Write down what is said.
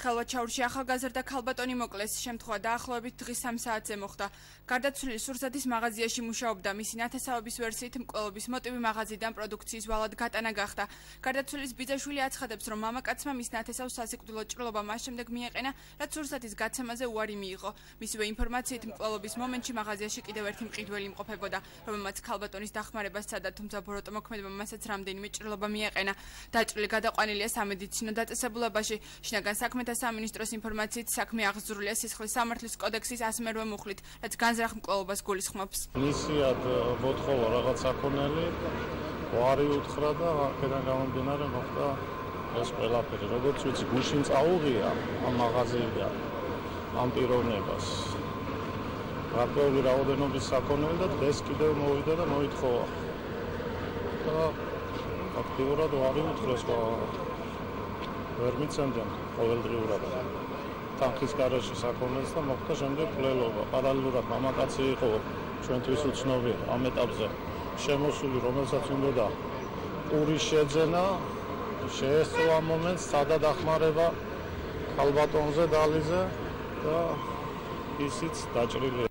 ხელვაჩაურში ახალგაზრდა ქალბატონი მოკლეს. შემთხვევა დაახლოებით დღის 3 საათზე მოხდა. გარდაცვლილი სურსათის მაღაზიაში მუშაობდა. მისი ნათესავების ვერსიით მკვლელობის მოტივი მაღაზიიდან პროდუქციის ვალად გატანა გახდა. გარდაცვლილის ბიძაშვილი აცხადებს რომ მამაკაცმა მის ნათესავს სასიკვდილო ჭრილობა მას შემდეგ მიეყენა რაც სურსათის გაცემაზე უარი მიიღო. მისივე ინფორმაციით მკვლელობის მომენტში მაღაზიაში კიდევ ერთი მყიდველი იმყოფებოდა რომელმაც ქალბატონის დახმარებას სცადა თუმცა ბოროტო მოქმედებამ მასაც რამდენიმე ჭრილობა მიეყენა. დაჭრილი გადაყვანილია სამედიცინო დაწესებულებაში. შინაგან საქმეთა საქმეთა სამინისტროს ინფორმაციით საქმე აღზრულია სისხლის სამართლის კოდექსის 108 მუხლით, რაც განზრახ მკვლელობას გულისხმობს. მისიად მოთხოვა რაღაც საკონელი, ვარი უთხრა და აქედან გამომდინარე მოხდა ეს ყველაფერი. როგორც ვიცი, გუშინ წაუღია ამ მაღაზიიდან ამ პიროვნებას. გარკვეული რაოდენობის საკონელი და დღეს კიდევ მოვიდა და მოითხოვა. და აქტიურად ვარი უთხრეს ვერ მიცემდნენ ყოველდღიურად. თანხის garaში საქონელს და მოხდა შემდეგ ფლელობა პარალელურად მამაკაცი იყო ჩვენთვის უცნობი ამ ეტაპზე. შემოსული რომელსაც უნდოდა პურის შეძენა შეესწრო ამ მომენტს სადა დახმარება ხალბატონზე დალიზე და ისიც დაჭრილი